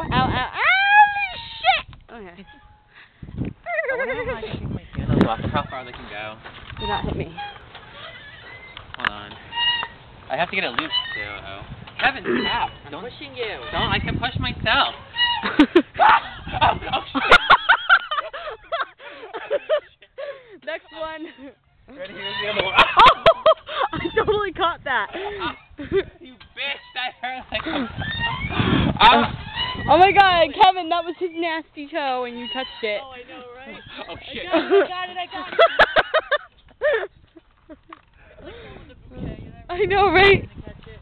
ow, ow, ow, ow, shit! Okay. I wonder how I can keep my sandals off, how far they can go. Do not hit me. Hold on. I have to get it loose too. Oh. Kevin, stop! Don't pushing you. Don't. I can push myself. oh, oh! Next one. Ready? Here's the other one. Oh, I totally caught that. you bitch! That hurt like. Ah. Oh my god, Kevin, that was his nasty toe and you touched it. Oh, I know, right? Oh shit! I got it, I got it. I know, right? Gonna catch it.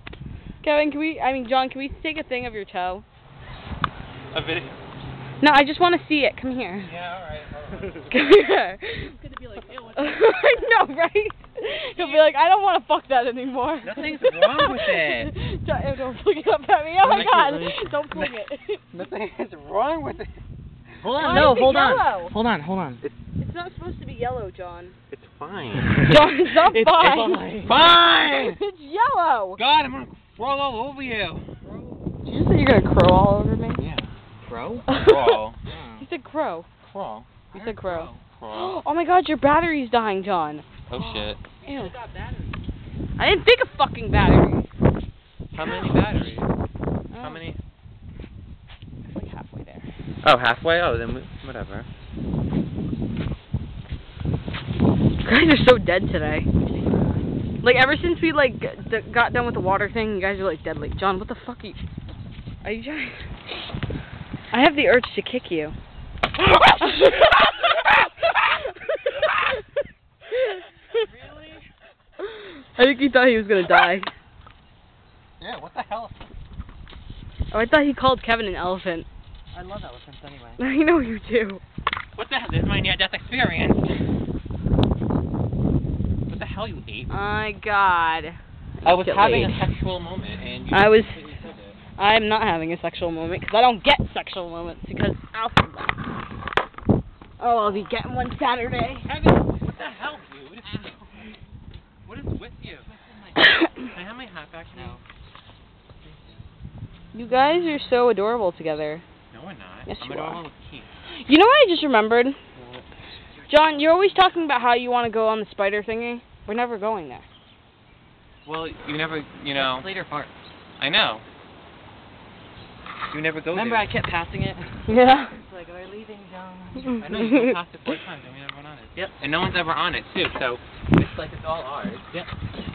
Kevin, can we, I mean, John, can we take a thing of your toe? A video. No, I just want to see it. Come here. Yeah. All right. Come here. It's gonna be like, ew, what's I know, right? He'll be like, I don't want to fuck that anymore. Nothing's wrong with it. Don't, ew, don't look it up at me. Oh my god. Don't pull it. Nothing is wrong with it. Hold Why on, no, is it hold yellow? on. Hold on, hold on. It's not supposed to be yellow, John. It's fine. John, it's not It's fine. fine. Fine. It's yellow. God, I'm gonna crawl all over you. Did you say you're gonna crow all over me? Yeah. Crow? Crawl. You said crow. Crawl. You said crow. Crawl. Oh my god, your battery's dying, John. Oh shit. Ew. I didn't think of fucking batteries. How many batteries? Oh. How Oh, many? It's like halfway there. Oh, halfway. Oh, then we, whatever. You guys are so dead today. Like ever since we like g- d- got done with the water thing, you guys are like dead. Like, John, what the fuck are you? Are you trying? I have the urge to kick you. Really? I think he thought he was gonna die. Yeah. What the hell? Oh, I thought he called Kevin an elephant. I love elephants anyway. I know you do. What the hell? This is my near-death experience. What the hell, you ape? My God. I was Get having laid. a sexual moment, and you I was- said it. I'm not having a sexual moment because I don't get sexual moments because Alpha. Oh, I'll be getting one Saturday. Kevin, what the hell, dude? What is with you? I have my hat back now? You guys are so adorable together. No, we're not. Yes, I'm you adorable are. with Keith. You know what I just remembered? John, you're always talking about how you want to go on the spider thingy. We're never going there. Well, you never, you know. That's later part. I know. You never go Remember there. Remember I kept passing it? Yeah. It's like, are we leaving, John? I know you passed it four times and we never went on it. Yep. And no one's ever on it too, so it's like it's all ours. Yep.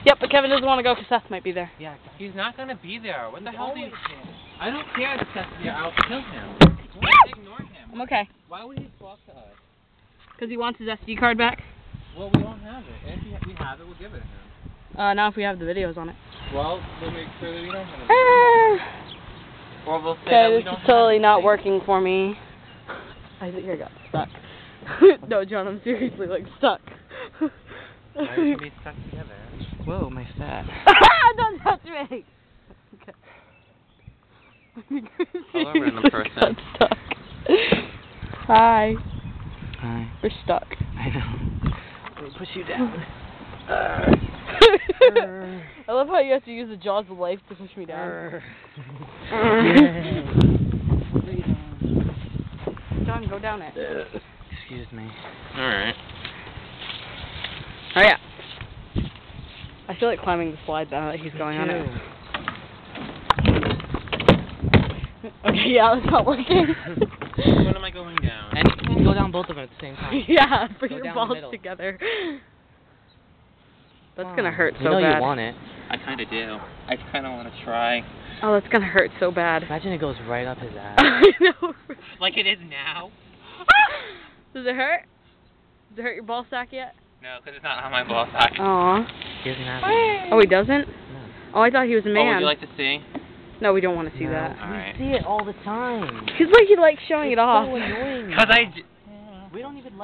Yep, but Kevin doesn't want to go because Seth might be there. Yeah. He's not gonna be there. What the He's hell do you? I don't care if there. I'll kill him. Ignore him. I'm okay. Why would he talk to us? Because he wants his SD card back. Well, we don't have it. And if we have it, we'll give it to him. Uh, not if we have the videos on it. Well, we'll make sure that we don't have it. Ah. Or we'll say that we this don't is totally not working for me. I think I got stuck. no, John, I'm seriously like stuck. Why should we be stuck together? Whoa, my fat. Don't touch me. Okay. Hello, random Seriously person. got stuck. Hi, Hi. we're stuck. I know. Let me push you down. I love how you have to use the jaws of life to push me down. John, go down it. Excuse me. Alright. Oh yeah. I feel like climbing the slide now that he's going on it. Okay, yeah, that's not working. when am I going down? And you can go down both of them at the same time. yeah, put Go your balls together. That's gonna hurt You so know bad. you want it. I kind of do. I kind of want to try. Oh, that's gonna hurt so bad. Imagine it goes right up his ass. I know. Like it is now? Does it hurt? Does it hurt your ball sack yet? No, because it's not on my ball sack. Aw. He doesn't have oh, it. Oh, he doesn't? No. Oh, I thought he was a Oh, man. would you like to see? No, we don't want to see No. that. Alright. We see it all the time. He's like he likes showing it's it off. so annoying. Because I. j- We don't even like